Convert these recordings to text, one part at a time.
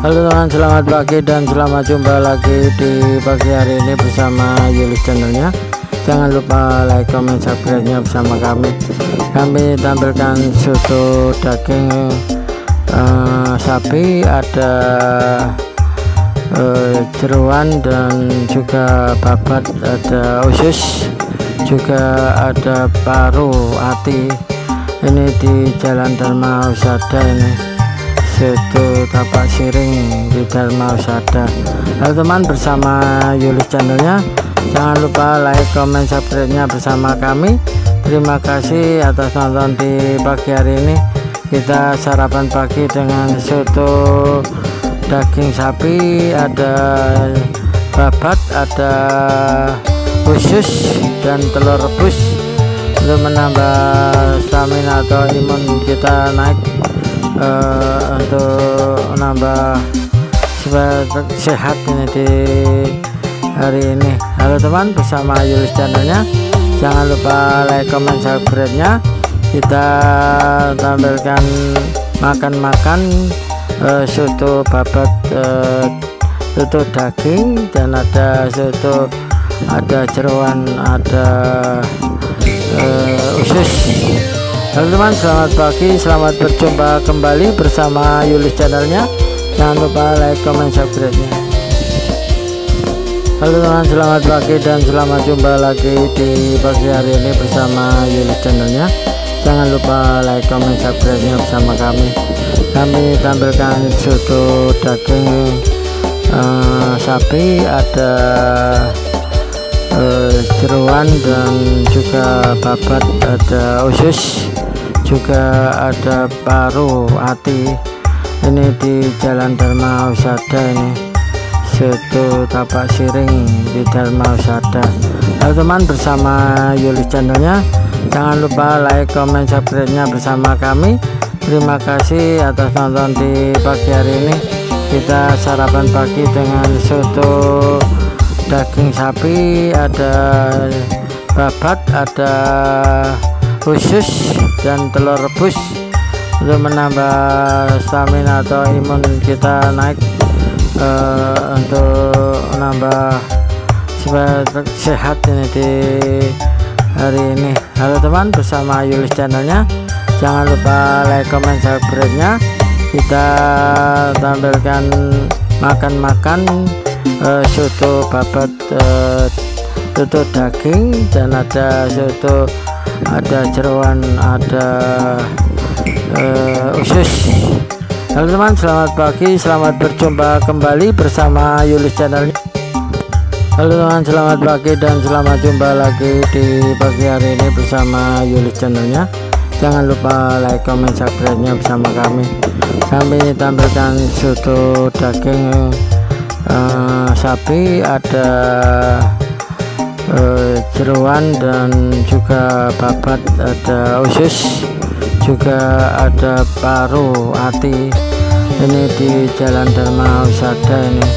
Halo teman selamat pagi dan selamat jumpa lagi di pagi hari ini bersama Yulis channelnya. Jangan lupa like comment subscribe nya bersama kami. Kami tampilkan soto daging uh, sapi ada uh, jeruan dan juga babat ada usus juga ada paru hati. Ini di jalan Dharma Usada ini Setu Tapak Siring di Dharma Usada halo teman bersama Yulis channelnya. Jangan lupa like comment subscribe nya bersama kami. Terima kasih atas nonton di pagi hari ini. Kita sarapan pagi dengan soto daging sapi ada babat ada khusus dan telur rebus. Untuk menambah stamina atau imun kita naik uh, untuk supaya sehat ini di hari ini. Halo teman bersama Yulis channelnya. Jangan lupa like comment subscribe nya kita tampilkan makan-makan uh, soto babat uh, soto daging dan ada soto ada jeruan ada uh, usus Halo teman selamat pagi selamat berjumpa kembali bersama Yulis channelnya. Jangan lupa like comment subscribe nya Halo teman selamat pagi dan selamat jumpa lagi di pagi hari ini bersama Yulis channelnya. Jangan lupa like comment subscribe nya bersama kami. Kami tampilkan soto daging uh, sapi ada uh, jeruan dan juga babat ada usus juga ada paru hati. Ini di jalan Dharma Usada ini. Setu Tapak Siring di Dharma Usada halo teman bersama Yulis channelnya. Jangan lupa like comment subscribe nya bersama kami. Terima kasih atas nonton di pagi hari ini. Kita sarapan pagi dengan soto daging sapi ada babat ada khusus dan telur rebus. Untuk menambah stamina atau imun kita naik uh, untuk menambah supaya sehat ini di hari ini. Halo teman bersama Yulis channelnya. Jangan lupa like comment subscribe nya kita tampilkan makan-makan uh, soto babat uh, soto daging dan ada soto ada jeruan ada uh, usus. Halo teman selamat pagi selamat berjumpa kembali bersama Yulis channelnya halo teman selamat pagi dan selamat jumpa lagi di pagi hari ini bersama Yulis channelnya. Jangan lupa like comment subscribe nya bersama kami. Kami tampilkan soto daging uh, sapi ada uh, jeruan dan juga babat ada usus juga ada paru hati. Ini di jalan Dharma Usada ini.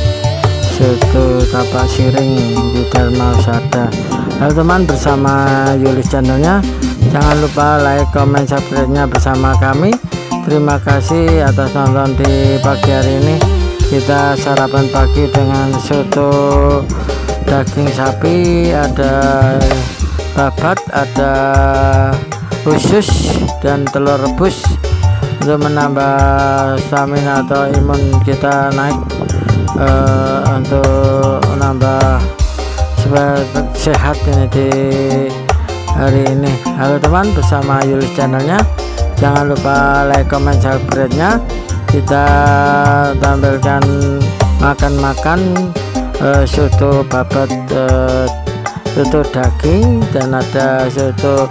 Setu Tapak Siring di Dharma Usada. Halo teman bersama Yulis channelnya. Jangan lupa like comment subscribe nya bersama kami. Terima kasih atas nonton di pagi hari ini kita sarapan pagi dengan soto daging sapi ada babat ada khusus dan telur rebus. Untuk menambah stamina atau imun kita naik uh, untuk menambah supaya sehat ini di hari ini. Halo teman bersama Yulis channelnya. Jangan lupa like comment subscribe nya kita tampilkan makan-makan uh, soto babat uh, soto daging dan ada soto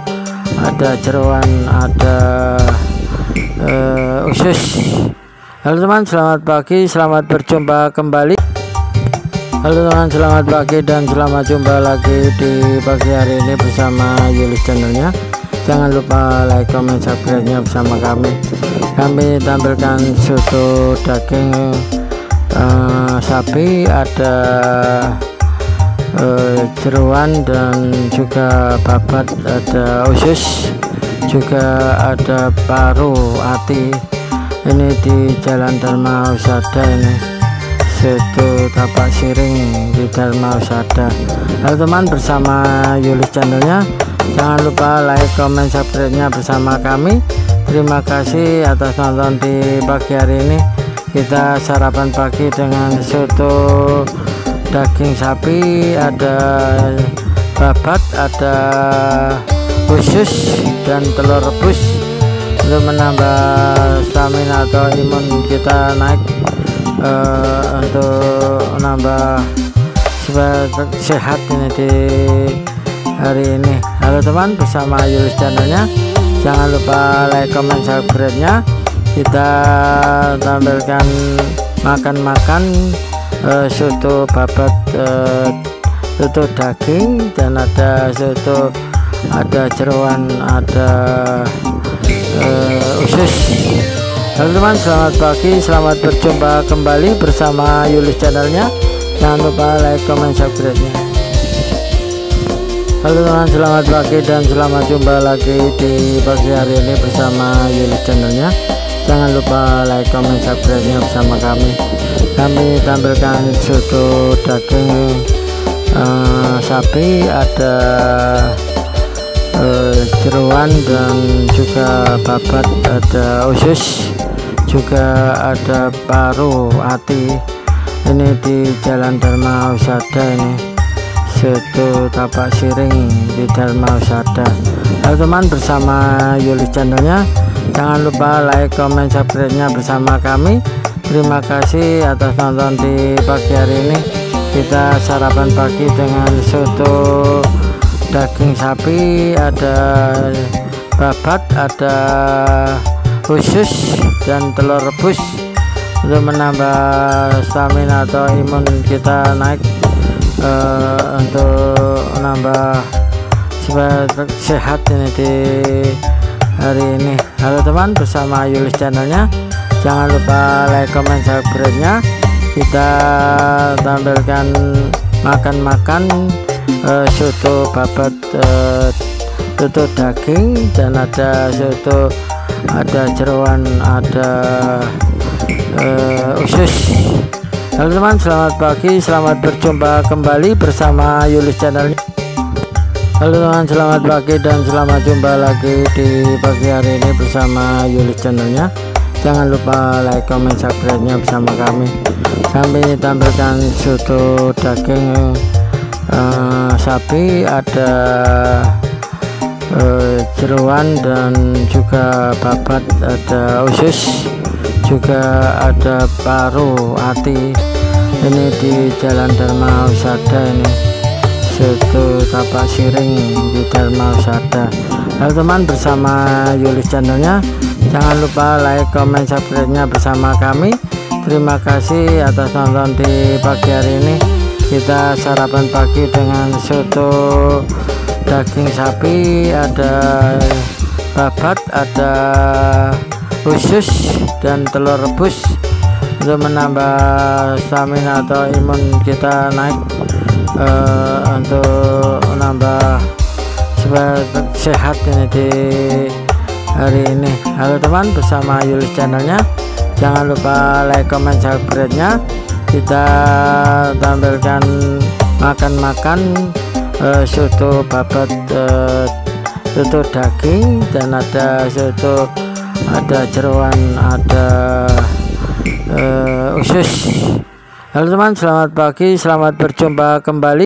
ada jeruan ada uh, usus. Halo teman selamat pagi selamat berjumpa kembali. Halo teman selamat pagi dan selamat jumpa lagi di pagi hari ini bersama Yulis channelnya jangan lupa like comment subscribe nya bersama kami. Kami tampilkan soto daging uh, sapi ada uh, jeruan dan juga babat ada usus juga ada paru hati. Ini di Jalan Dharma Usada ini. Situ tapak siring di Dharma Usada halo teman bersama Yulis channelnya jangan lupa like comment subscribe nya bersama kami. Terima kasih atas nonton di pagi hari ini. Kita sarapan pagi dengan soto daging sapi ada babat ada khusus dan telur rebus. Untuk menambah stamina atau imun kita naik uh, untuk menambah sehat ini di hari ini halo teman bersama Yulus channelnya. Jangan lupa like comment subscribe nya kita tampilkan makan-makan uh, soto babat uh, soto daging dan ada soto ada jeruan ada uh, usus. Halo teman selamat pagi selamat berjumpa kembali bersama Yulis channelnya. Jangan lupa like comment subscribe nya halo teman selamat pagi dan selamat jumpa lagi di pagi hari ini bersama Yulis channelnya. Jangan lupa like comment subscribe nya bersama kami. Kami tampilkan soto daging uh, sapi ada eh, jeruan dan juga babat ada usus juga ada paru hati. Ini di jalan Dharma Usada ini situ tapak siring di Dharma Usada. Halo teman bersama Yulis channelnya. Jangan lupa like comment subscribe nya bersama kami. Terima kasih atas nonton di pagi hari ini. Kita sarapan pagi dengan soto daging sapi ada babat ada khusus dan telur rebus. Untuk menambah stamina atau imun kita naik uh, untuk menambah supaya sehat ini di hari ini. Halo teman bersama Yulis channelnya. Jangan lupa like comment subscribe nya kita tampilkan makan-makan uh, soto babat uh, soto daging dan ada soto ada jeruan ada uh, usus halo teman selamat pagi selamat berjumpa kembali bersama Yulis channelnya halo teman selamat pagi dan selamat jumpa lagi di pagi hari ini bersama Yulis channelnya. Jangan lupa like comment subscribe nya bersama kami. Kami tampilkan soto daging uh, sapi ada uh, jeruan dan juga babat ada usus juga ada paru hati ini di jalan Dharma Usada ini. Situ tapak siring di Dharma Usada halo teman bersama Yulis channelnya. Jangan lupa like comment subscribe nya bersama kami. Terima kasih atas nonton di pagi hari ini. Kita sarapan pagi dengan soto daging sapi ada babat ada usus dan telur rebus untuk menambah stamina atau imun kita naik uh, untuk menambah supaya sehat ini di hari ini. Halo teman bersama Yulis channelnya. Jangan lupa like comment subscribe nya kita tampilkan makan-makan uh, soto babat uh, soto daging dan ada soto ada jeruan ada uh, usus. Halo teman selamat pagi selamat berjumpa kembali